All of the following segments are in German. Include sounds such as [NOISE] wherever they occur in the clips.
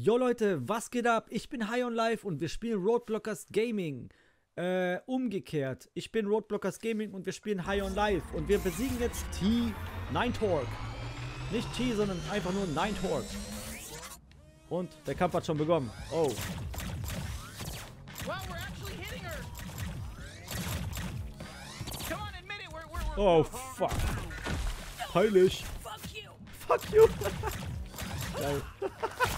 Jo Leute, was geht ab? Ich bin High on Life und wir spielen Roadblockers Gaming. Äh, umgekehrt. Ich bin Roadblockers Gaming und wir spielen High on Life. Und wir besiegen jetzt T, 9 Torque. Nicht T, sondern einfach nur 9 Torque. Und der Kampf hat schon begonnen. Oh. Oh, fuck. Heilig. Fuck you. Fuck you. [LAUGHS]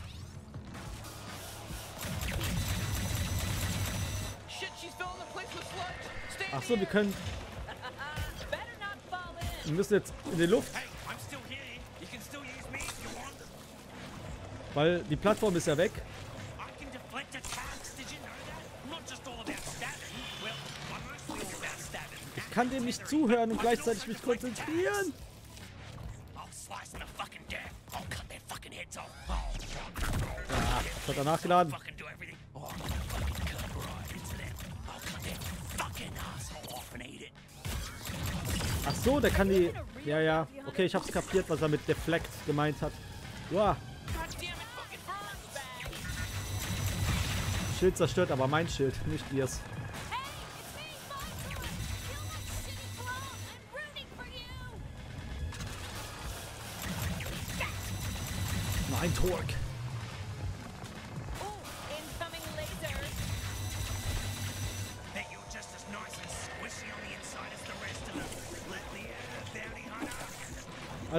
Ach so, wir können... Wir müssen jetzt in die Luft. Weil die Plattform ist ja weg. Ich kann dem nicht zuhören und gleichzeitig mich konzentrieren. Ja, das hat er nachgeladen. So, der kann die... Ja, ja. Okay, ich hab's kapiert, was er mit Deflect gemeint hat. Uah. Schild zerstört, aber mein Schild, nicht ihrs. Nein, Torque.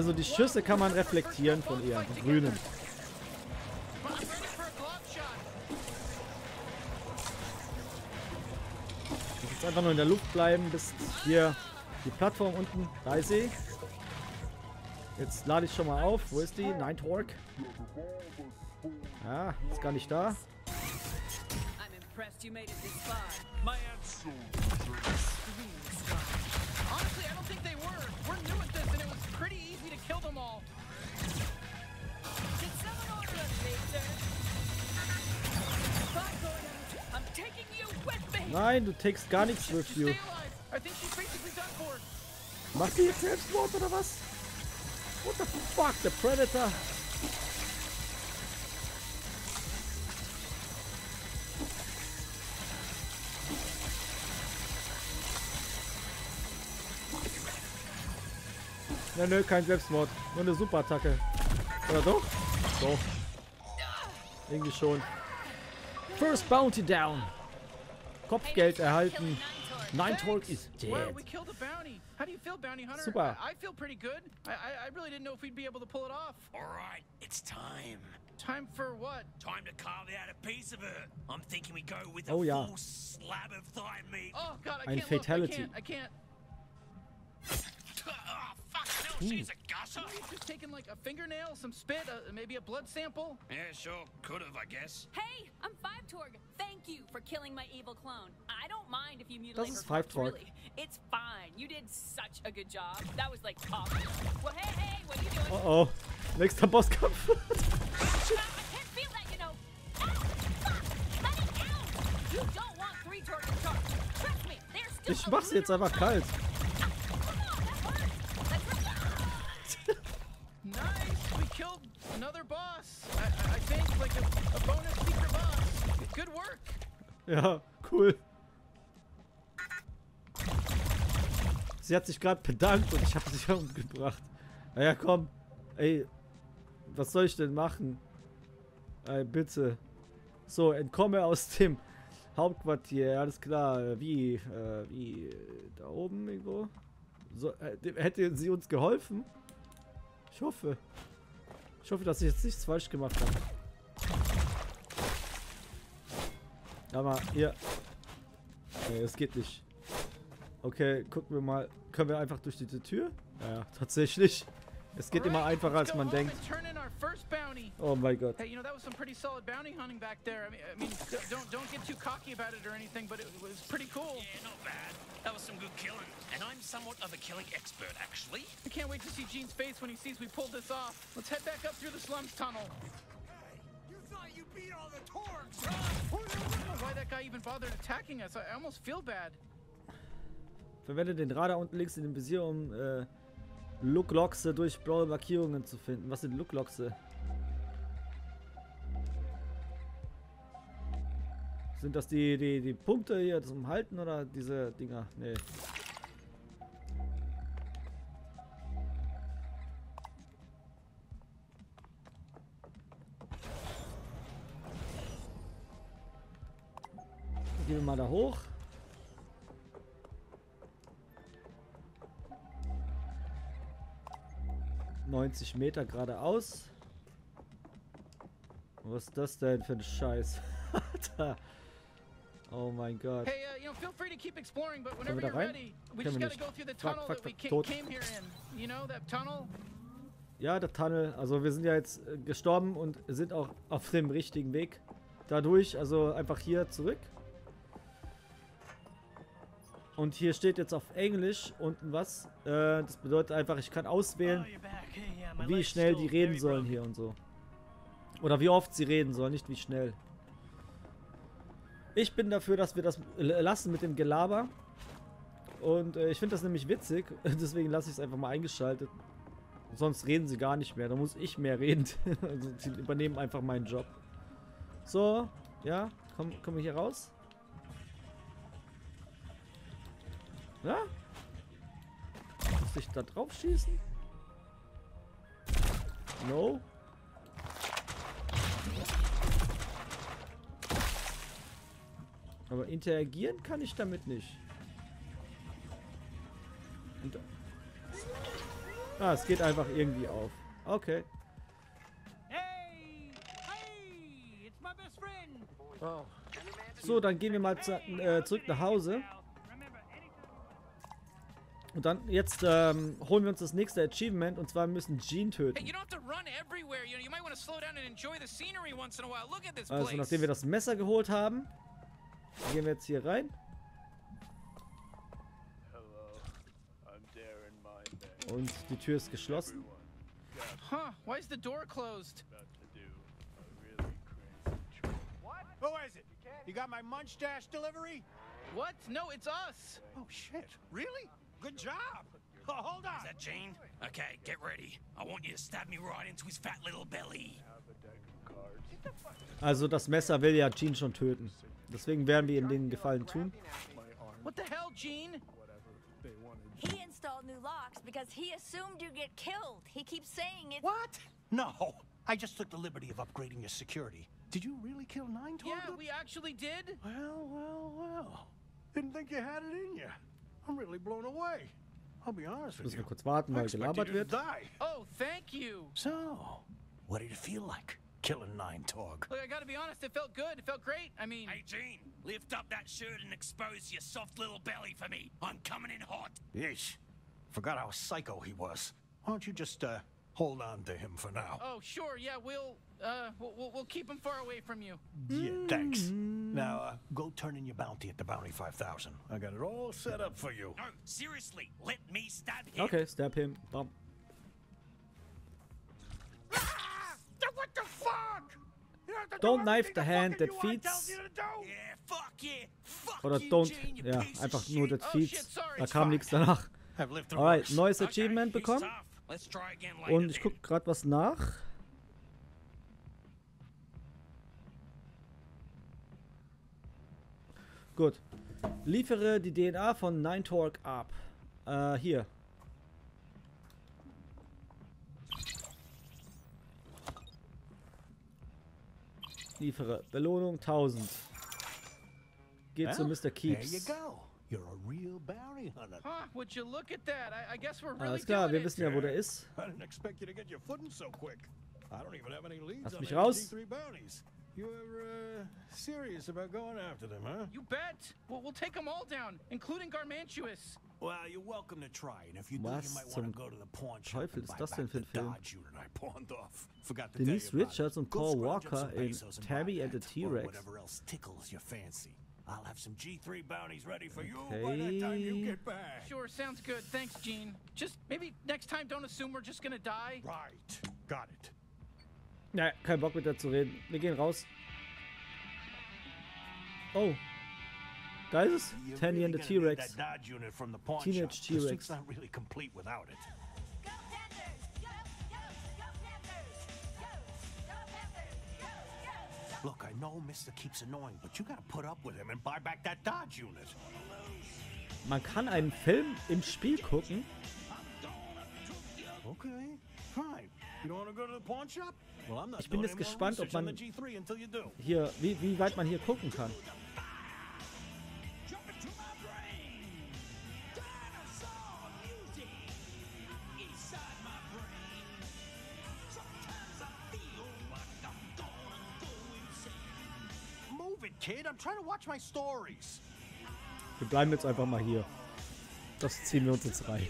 Also die Schüsse kann man reflektieren von ihr, die grünen. Jetzt einfach nur in der Luft bleiben, bis hier die Plattform unten, da ist sie. Jetzt lade ich schon mal auf. Wo ist die? Nine Torque. Ja, ist gar nicht da. Honestly, Nein, du takes gar nichts with you. Macht sie jetzt Selbstmord oder was? What the fuck, the Predator? Nö, nö, kein Selbstmord. Nur eine Superattacke. Oder doch? Doch. Irgendwie schon. First Bounty down. Kopfgeld erhalten. Nine Torque is dead. we killed a bounty. How do you feel, bounty hunter? Super. I, I feel pretty good. I, I, I really didn't know if we'd be able to pull it off. All right, it's time. Time for what? Time to carve out a piece of her. I'm thinking we go with a oh, ja. full slab of thigh meat. Oh God, I Ein can't Fatality. Look. I can't. I can't. [LAUGHS] She's a gusser. Just taking like a fingernail, some spit, uh, maybe a blood sample. Yeah, sure. Could have, I guess. Hey, I'm Five Torg. Thank you for killing my evil clone. I don't mind if you mutilate das ist Five Torg. Really. It's fine. You did such a good job. That was like awesome. Well, hey, hey, what are you doing? Uh [LAUGHS] oh. Nächster Bosskampf. Ich mach's jetzt einfach kalt. Another boss. I, I think like a, a bonus secret boss. Good work. Ja, cool. Sie hat sich gerade bedankt und ich habe sie [LAUGHS] umgebracht. Naja, komm. Ey, was soll ich denn machen? Ey, bitte. So, entkomme aus dem Hauptquartier. Alles klar. Wie? Äh, wie? Da oben irgendwo? So, äh, hätte sie uns geholfen? Ich hoffe. Ich hoffe, dass ich jetzt nichts falsch gemacht habe. Aber hier. Nee, es geht nicht. Okay, gucken wir mal. Können wir einfach durch diese Tür? Ja, tatsächlich. Es geht immer einfacher, als man denkt. Oh mein Gott. Hey, you know that was some pretty solid bounty hunting back there. I mean, I mean, don't don't get too cocky about it or anything, but it was pretty cool. Yeah, not bad. Some good killing. And I'm somewhat of a killing expert, actually. I can't wait to see Gene's face when he sees we pulled this off. Let's head back up through the slums tunnel. You thought you beat all the Torgs, huh? I don't know why that guy even bothered attacking us. I I almost feel bad. Verwende den Radar unten links in dem Visier, um äh, Lookloxe durch blaue Markierungen zu finden. Was sind Lookloxe? Sind das die, die, die Punkte hier zum Halten oder diese Dinger? Nee. Gehen wir mal da hoch. ...90 Meter geradeaus. Was ist das denn für ein Scheiß? [LAUGHS] Alter. Oh mein Gott. Hey, uh, you know, feel free to keep exploring, but whenever you're ready, we just gotta go through the tunnel fuck, that we fuck, ca- tot. came here in. You know, that tunnel? Ja, der Tunnel. Also wir sind ja jetzt äh, gestorben und sind auch auf dem richtigen Weg. Dadurch, also einfach hier zurück. Und hier steht jetzt auf Englisch unten was. Äh, das bedeutet einfach, ich kann auswählen, my wie schnell die reden sollen hier und so. Oder wie oft sie reden sollen, nicht wie schnell. Ich bin dafür, dass wir das lassen mit dem Gelaber. Und äh, ich finde das nämlich witzig. [LAUGHS] Deswegen lasse ich es einfach mal eingeschaltet. Sonst reden sie gar nicht mehr. Da muss ich mehr reden. [LAUGHS] also, sie übernehmen einfach meinen Job. So, ja, komm, komm hier raus. Ja? Muss ich da drauf schießen? No. Aber interagieren kann ich damit nicht. Und ah, es geht einfach irgendwie auf. Okay. So, dann gehen wir mal äh, zurück nach Hause. Und dann, jetzt ähm, holen wir uns das nächste Achievement. Und zwar müssen Jean töten. Also, nachdem wir das Messer geholt haben, gehen wir jetzt hier rein. Hello, I'm Darren Mindbag. Und die Tür ist geschlossen. Huh? Why is the door closed? Who is it? You got my munch dash delivery? What? No, it's us. Oh shit! Really? Good job. Oh, hold on. Is that Gene? Okay, get ready. I want you to stab me right into his fat little belly. Also, das Messer will ja Jean schon töten. Deswegen werden wir ihm den Gefallen tun. What the hell, Gene? He installed new locks because he assumed you'd get killed. He keeps saying it's. What? No. I just took the liberty of upgrading your security. Did you really kill nine Yeah, Torg? we actually did. Well, well, well. Didn't think you had it in you. I'm really blown away. I'll be honest with Müssen wir you. kurz warten, weil gelabert you wird. Oh, thank you. So, what did it feel like killing nine Torg? Look, I gotta be honest, it felt good. It felt great. I mean, Hey, Gene, lift up that shirt and expose your soft little belly for me. I'm coming in hot. Yeesh. Forgot how psycho he was. Why don't you just uh, hold on to him for now? oh, sure, yeah, we'll, uh, we'll, we'll, we'll keep him far away from you. Yeah, thanks. Now, uh, go turn in your bounty at the Bounty 5000. I got it all set up for you. No, seriously, let me stab him. Okay, stab him. Bam. Don't do knife the hand that feeds. Oder don't. Ja, einfach nur das Oh, Feeds. Da kam nichts danach. [LAUGHS] Alright, neues Achievement bekommen. Und ich gucke gerade was nach. Gut. Liefere die DNA von Nine Torque ab. Äh, hier. Liefere. Belohnung 1000. Geht zu Well, Mr. Keeps. There you go. You're a real bounty hunter. Huh, would you look at that? I, I guess we're really Alles klar, wir it. wissen ja, wo der ist. I didn't expect you to get your footing so quick. I don't even have any leads Lass on mich raus. G3 bounties. You're, uh, serious about going after them, huh? You bet. We'll, we'll take them all down, including Garmantuous. Well, you're welcome to try, and if you do, you might want to go to the pawn shop Teufel and ist buy das back denn für the ein Film? Dodge unit I pawned off. Forgot to Denise tell you Richards it. und Paul Walker some in pesos and Tammy buy and the T-Rex. Whatever else tickles your fancy. I'll have some G3 bounties ready for you by the time you Okay. get back. Sure, sounds good. Thanks, Gene. Just maybe next time don't assume we're just gonna die. Right. Got it. Ja, kein Bock mit der zu reden. Wir gehen raus. Oh. Da ist es. Really and the T-Rex. That Dodge unit from the pawn Teenage T-Rex. Look, I know Mister keeps annoying, but you gotta put up with him and buy back that Dodge unit. Man kann einen Film im Spiel gucken. Okay, fine. You don't want to go to the pawn shop? Well, I'm not Ich bin jetzt gespannt, ob man- the G3 until you do. Hier, wie, wie weit man hier gucken kann. Kid. I'm trying to watch my stories. Wir bleiben jetzt einfach mal hier. Das ziehen wir uns jetzt rein.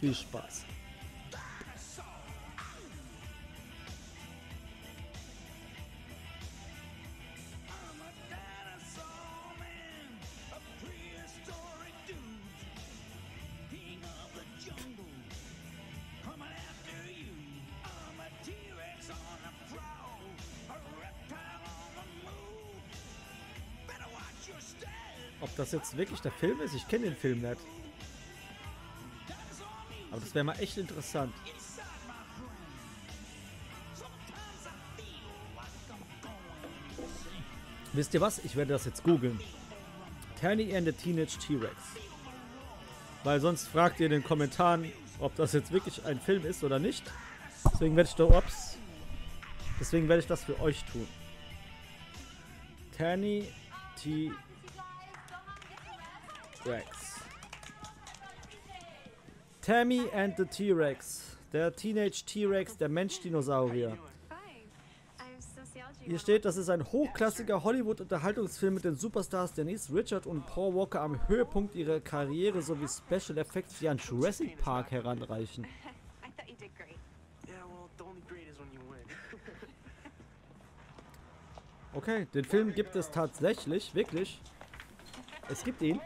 Viel Spaß. Das jetzt wirklich der Film ist? Ich kenne den Film nicht. Aber das wäre mal echt interessant. Wisst ihr was? Ich werde das jetzt googeln. Tiny and the Teenage T-Rex. Weil sonst fragt ihr in den Kommentaren, ob das jetzt wirklich ein Film ist oder nicht. Deswegen werde ich da, ups. Deswegen werde ich das für euch tun. Tiny T-Rex. Tammy and the T-Rex. Der Teenage T-Rex, der Mensch-Dinosaurier. Hier steht, das ist ein hochklassiger Hollywood-Unterhaltungsfilm mit den Superstars Denise Richard und Paul Walker am Höhepunkt ihrer Karriere sowie Special Effects, die an Jurassic Park heranreichen. Okay, den Film gibt es tatsächlich, wirklich. Es gibt ihn.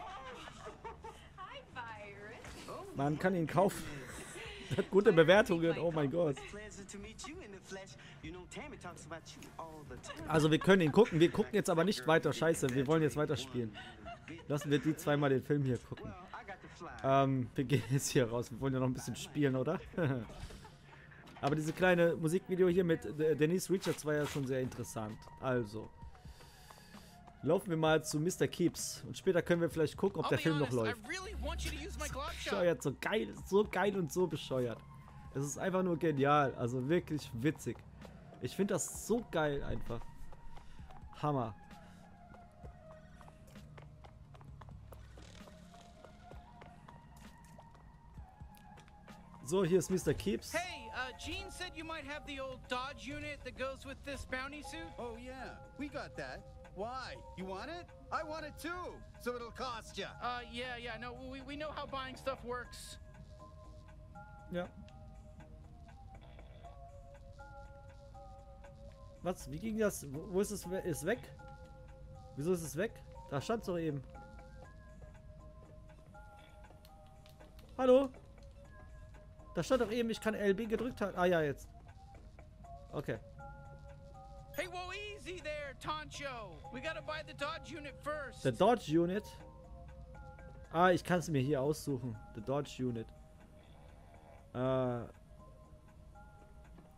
Man kann ihn kaufen. [LAUGHS] Hat gute Bewertungen, oh mein Gott. Also wir können ihn gucken. Wir gucken jetzt aber nicht weiter. Scheiße, wir wollen jetzt weiterspielen. Lassen wir die zweimal den Film hier gucken. Ähm, wir gehen jetzt hier raus. Wir wollen ja noch ein bisschen spielen, oder? [LAUGHS] Aber diese kleine Musikvideo hier mit Denise Richards war ja schon sehr interessant. Also. Laufen wir mal zu Mr. Keeps. Und später können wir vielleicht gucken, ob der Film noch läuft. Bescheuert, so geil, so geil und so bescheuert. Es ist einfach nur genial. Also wirklich witzig. Ich finde das so geil einfach. Hammer. So, hier ist Mr. Keeps. Hey, uh, Gene said you might have the old Dodge unit that goes with this bounty suit. Oh, yeah, we got that. Why? You want it? I want it too, so it'll cost you. Uh, yeah, yeah, no, we, we know how buying stuff works. Ja. Was? Wie ging das? Wo, wo ist es? Ist weg? Wieso ist es weg? Da stand doch eben. Hallo? Da stand doch eben, ich kann LB gedrückt haben. Ah ja, jetzt. Okay. Hey, whoa, there, Toncho. We gotta buy the Dodge unit first. The Dodge Unit. Ah, ich kann es mir hier aussuchen. The Dodge Unit. Äh.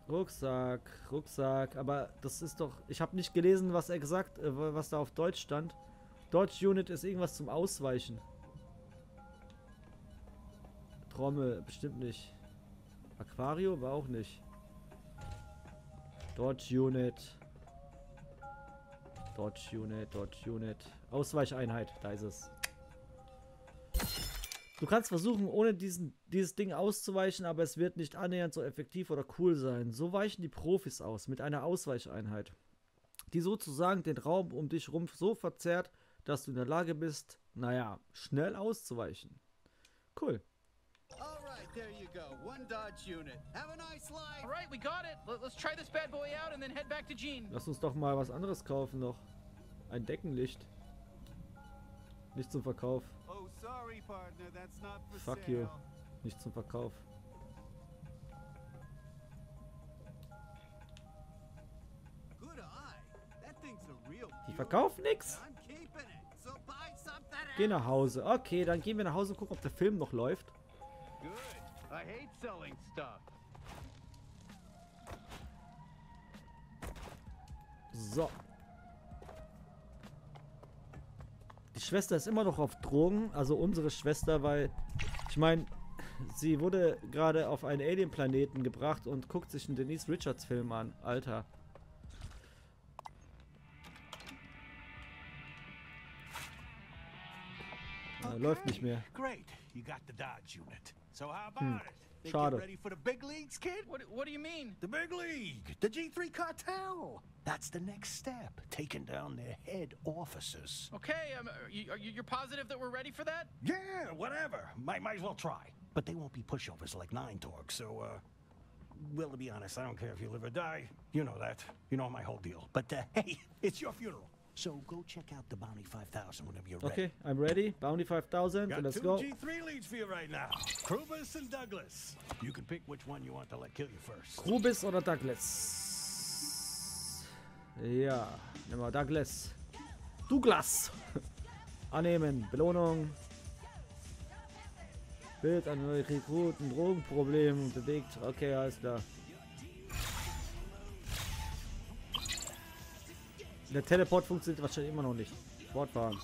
Rucksack, Rucksack. Aber das ist doch. Ich habe nicht gelesen, was er gesagt, äh, was da auf Deutsch stand. Dodge Unit ist irgendwas zum Ausweichen. Trommel, bestimmt nicht. Aquario war auch nicht. Dodge Unit. Dodge Unit, Dodge Unit. Ausweicheinheit, da ist es. Du kannst versuchen, ohne diesen, dieses Ding auszuweichen, aber es wird nicht annähernd so effektiv oder cool sein. So weichen die Profis aus, mit einer Ausweicheinheit. die sozusagen den Raum um dich rum so verzerrt, dass du in der Lage bist, naja, schnell auszuweichen. Cool. There you go. One Dodge unit. Have a nice life. All right, we got it. Let- Let's try this bad boy out and then head back to Gene. Lass uns doch mal was anderes kaufen noch. Ein Deckenlicht. Nicht zum Verkauf. Oh, sorry, partner. That's not for Fuck sale. you. Nicht zum Verkauf. Good eye. That thing's a real. Die verkaufen nix. I'm keeping it. So buy something Geh nach Hause. Okay, dann gehen wir nach Hause und gucken, ob der Film noch läuft. I hate selling stuff. So. Die Schwester ist immer noch auf Drogen, also unsere Schwester, weil ich meine, sie wurde gerade auf einen Alien-Planeten gebracht und guckt sich einen Denise Richards Film an. Alter. Äh, läuft nicht mehr. Great. You got the Dodge unit. So how about Hmm. it? Think Schade. you're ready for the big leagues, kid? What, what do you mean? The big league. The G3 cartel. That's the next step. Taking down their head officers. Okay, um, are you, are you you're positive that we're ready for that? Yeah, whatever. Might, might as well try. But they won't be pushovers like Nine Torg, so, uh... Well, to be honest, I don't care if you live or die. You know that. You know my whole deal. But, uh, [LAUGHS] hey, it's your funeral. So go check out the Bounty 5000 whenever you're ready. Okay, I'm ready. Bounty 5000 Got und let's two go. G3 leads for you right now. Krubis and Douglas. You can pick which one you want to let kill you first. Krubis oder Douglas? Ja, nehmen wir Douglas. Douglas! [LAUGHS] Annehmen, Belohnung. Bild an neue Rekruten, Drogenproblem bewegt. Okay, alles klar. Der Teleport funktioniert wahrscheinlich immer noch nicht. Fortfahren.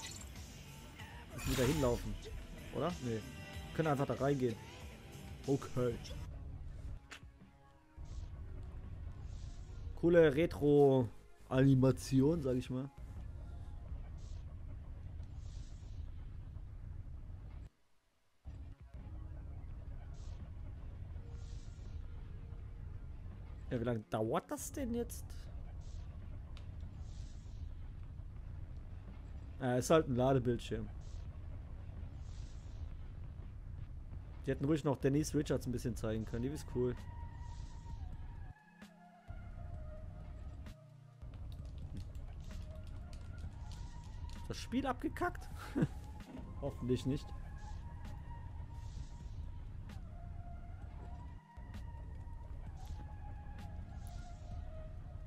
Müssen wieder hinlaufen. Oder? Nee. Können einfach da reingehen. Okay. Coole Retro-Animation, sag ich mal. Ja, wie lange dauert das denn jetzt? Ja, ist halt ein Ladebildschirm. Die hätten ruhig noch Denise Richards ein bisschen zeigen können. Die ist cool. Das Spiel abgekackt? [LAUGHS] Hoffentlich nicht.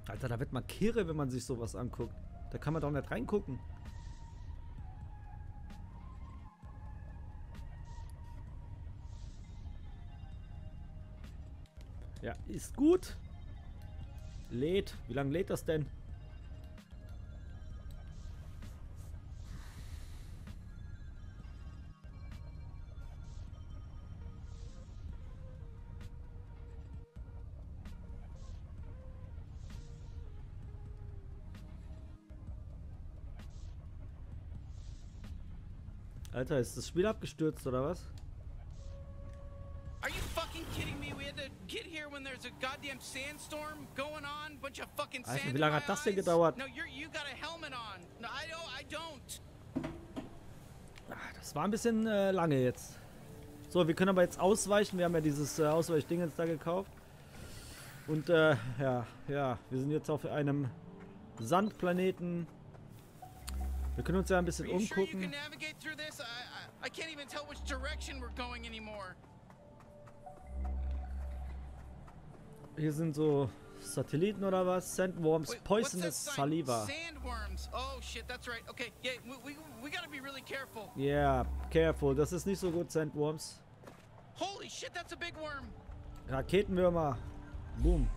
Alter, da wird man kirre, wenn man sich sowas anguckt. Da kann man doch nicht reingucken. Ist gut. Lädt. Wie lange lädt das denn? Alter, ist das Spiel abgestürzt oder was? Alter, wie lange hat das denn gedauert? No, you're, you got a helmet on. No, I don't. I don't. Ah, Das war ein bisschen äh, lange jetzt. So, wir können aber jetzt ausweichen. Wir haben ja dieses äh, Ausweichding jetzt da gekauft. Und äh, ja, ja, wir sind jetzt auf einem Sandplaneten. Wir können uns ja ein bisschen sure umgucken. this? I, I, I can't even tell which direction we're going anymore. Hier sind so Satelliten oder was? Sandworms, Wait, Poisonous? Saliva. Sandworms. Oh shit, that's right. Okay, yeah, we, we, we gotta be really careful. Yeah, careful. Das ist nicht so gut, Sandworms. Holy shit, that's a big worm. Raketenwürmer. Boom.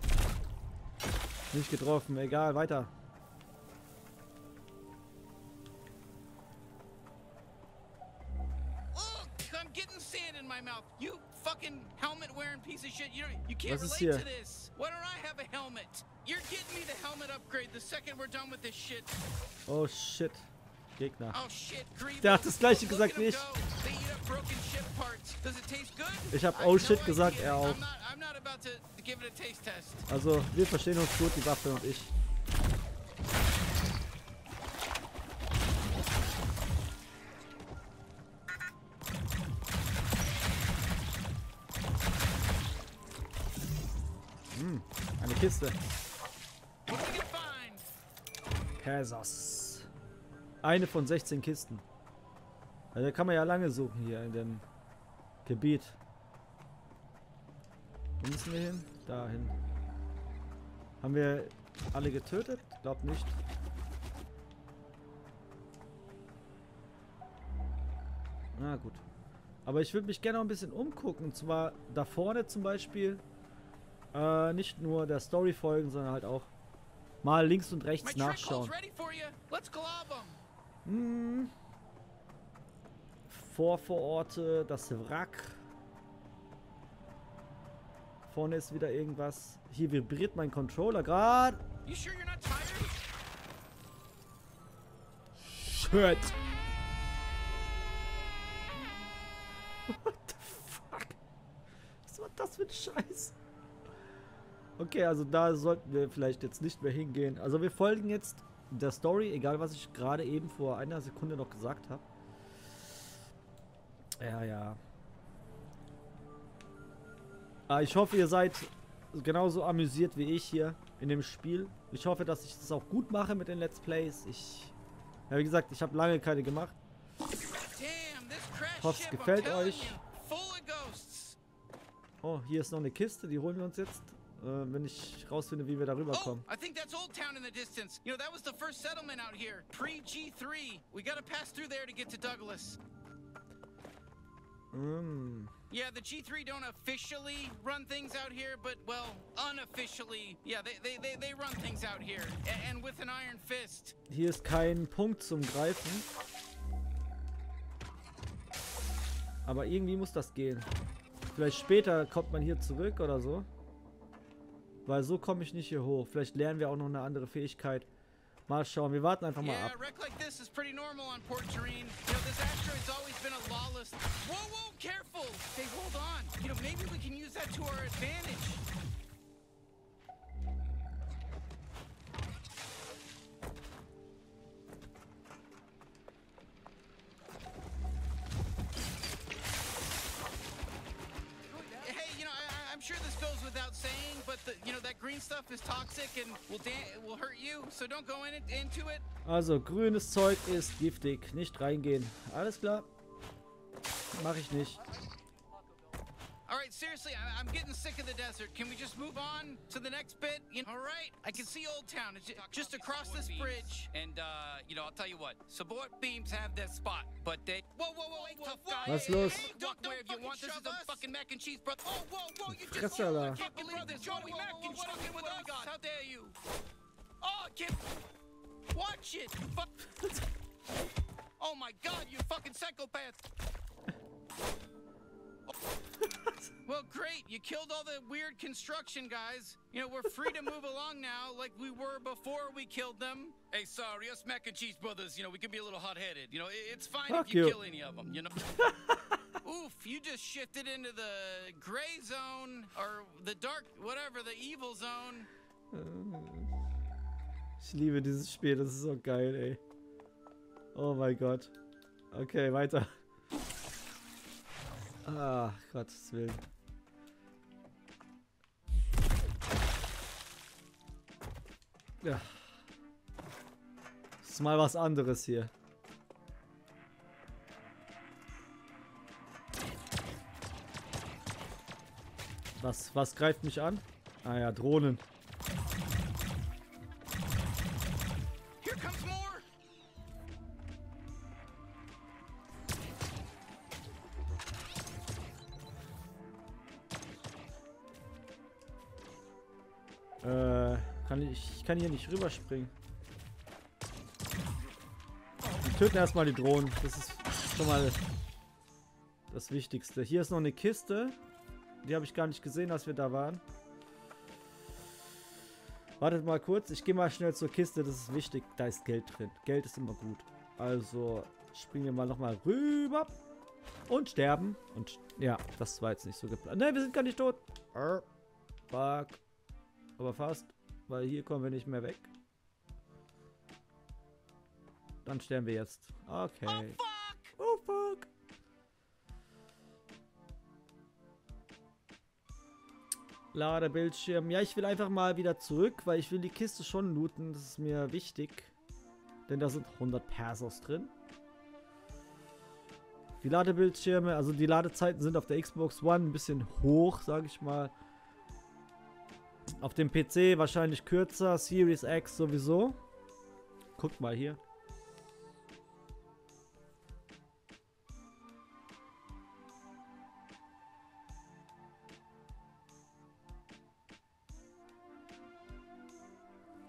Nicht getroffen. Egal, weiter. Getting sand in my mouth. You fucking helmet wearing piece of shit. You don't, you can't relate hier? to this. Why don't I have a helmet? You're getting me the helmet upgrade the second we're done with this shit. Oh shit. Gegner. Oh shit. Der hat das gleiche gesagt wie ich. go. They eat up broken ship parts. Does it taste good? Ich hab oh shit gesagt, er auch. I'm not, I'm not about to give it a taste test. Also, wir verstehen uns gut, die Waffe und ich. Find? Pesos. Eine von 16 Kisten. Also, da kann man ja lange suchen hier in dem Gebiet. Wo müssen wir hin? Dahin. Haben wir alle getötet? Glaub nicht. Na gut. Aber ich würde mich gerne noch ein bisschen umgucken. Und zwar da vorne zum Beispiel. Äh, nicht nur der Story folgen, sondern halt auch mal links und rechts nachschauen. Hm. Vorvororte, das Wrack. Vorne ist wieder irgendwas. Hier vibriert mein Controller gerade. You sure? Shit. [LAUGHS] What the fuck? Was war das für ein Scheiß? Okay, also da sollten wir vielleicht jetzt nicht mehr hingehen. Also wir folgen jetzt der Story, egal was ich gerade eben vor einer Sekunde noch gesagt habe. Ja, ja. Ah, ich hoffe, ihr seid genauso amüsiert wie ich hier in dem Spiel. Ich hoffe, dass ich das auch gut mache mit den Let's Plays. Ich, ja, wie gesagt, ich habe lange keine gemacht. Crash Hoffe, es gefällt euch. Oh, hier ist noch eine Kiste, die holen wir uns jetzt, äh, wenn ich rausfinde, wie wir darüber Oh, kommen. I think that's Old Town in the distance. You know, that was the first settlement out here, pre G3. We gotta pass through there to get to Douglas. Mm. Yeah, the G3 don't officially run things out here, but, well, unofficially, yeah, they, they, they, they run things out here. A- and with an iron fist. Hier ist kein Punkt zum Greifen. Aber irgendwie muss das gehen. Vielleicht später kommt man hier zurück oder so. Weil so komme ich nicht hier hoch. Vielleicht lernen wir auch noch eine andere Fähigkeit. Mal schauen, wir warten einfach mal ab. Also, grünes Zeug ist giftig. Nicht reingehen. Alles klar. Mache ich nicht. All right, seriously, I- I'm getting sick of the desert. Can we just move on to the next bit? You all right, I can see Old Town. It's ju- just across this bridge. And, uh, you know, I'll tell you what. Support beams have their spot, but they... Whoa, whoa, whoa, whoa, tough whoa, guy. Was los? Hey, don't, don't wherever you want. This is shove the us. fucking mac and cheese, bro. Oh, whoa, whoa, you just Fresse, oh, I can't believe this. Joey Mac and fucking with us. How dare you? Oh, kid. Watch it. Fuck. oh my God, you fucking psychopath. [LAUGHS] Well, great. You killed all the weird construction guys. You know, we're free to move [LAUGHS] along now like we were before we killed them. Hey, sorry, us mac and cheese brothers, you know, we can be a little hot-headed. You know, it's fine Fuck if you, you. kill any of them, you know? [LAUGHS] Oof, you just shifted into the gray zone or the dark, whatever, the evil zone. Ich liebe dieses Spiel, das ist so geil, ey. Oh mein Gott. Okay, weiter. Ach, Gottes Willen. Ja. Ist mal was anderes hier. Was, was greift mich an? Ah ja, Drohnen. Kann hier nicht rüberspringen. Wir töten erstmal die Drohnen. Das ist schon mal das Wichtigste. Hier ist noch eine Kiste. Die habe ich gar nicht gesehen, als wir da waren. Wartet mal kurz. Ich gehe mal schnell zur Kiste. Das ist wichtig. Da ist Geld drin. Geld ist immer gut. Also springen wir mal nochmal rüber. Und sterben. Und ja, das war jetzt nicht so geplant. Nein, wir sind gar nicht tot. Fuck. Aber fast, weil hier kommen wir nicht mehr weg. Dann sterben wir jetzt. Okay. Oh fuck! Ladebildschirm. Ja, ich will einfach mal wieder zurück, weil ich will die Kiste schon looten. Das ist mir wichtig. Denn da sind 100 Persos drin. Die Ladebildschirme, also die Ladezeiten sind auf der Xbox One ein bisschen hoch, sage ich mal. Auf dem PC wahrscheinlich kürzer, Series X sowieso. Guckt mal hier.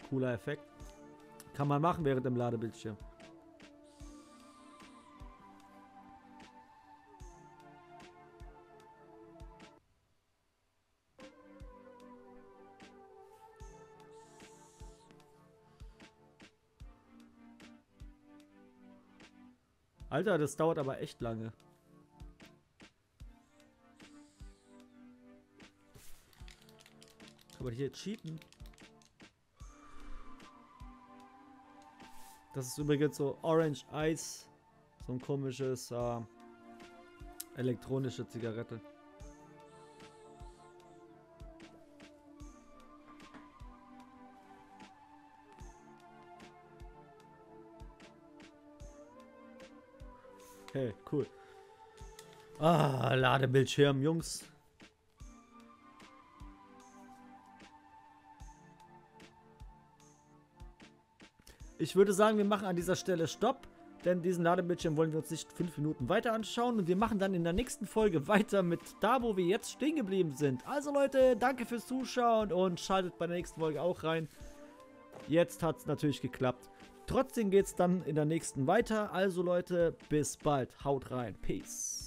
Cooler Effekt. Kann man machen während dem Ladebildschirm. Alter, das dauert aber echt lange. Kann man hier cheaten? Das ist übrigens so Orange Ice. So ein komisches äh, elektronische Zigarette. Okay, cool. Ah, Ladebildschirm, Jungs. Ich würde sagen, wir machen an dieser Stelle Stopp, denn diesen Ladebildschirm wollen wir uns nicht fünf Minuten weiter anschauen und wir machen dann in der nächsten Folge weiter mit da, wo wir jetzt stehen geblieben sind. Also Leute, danke fürs Zuschauen und schaltet bei der nächsten Folge auch rein. Jetzt hat es natürlich geklappt. Trotzdem geht es dann in der nächsten weiter. Also Leute, bis bald. Haut rein. Peace.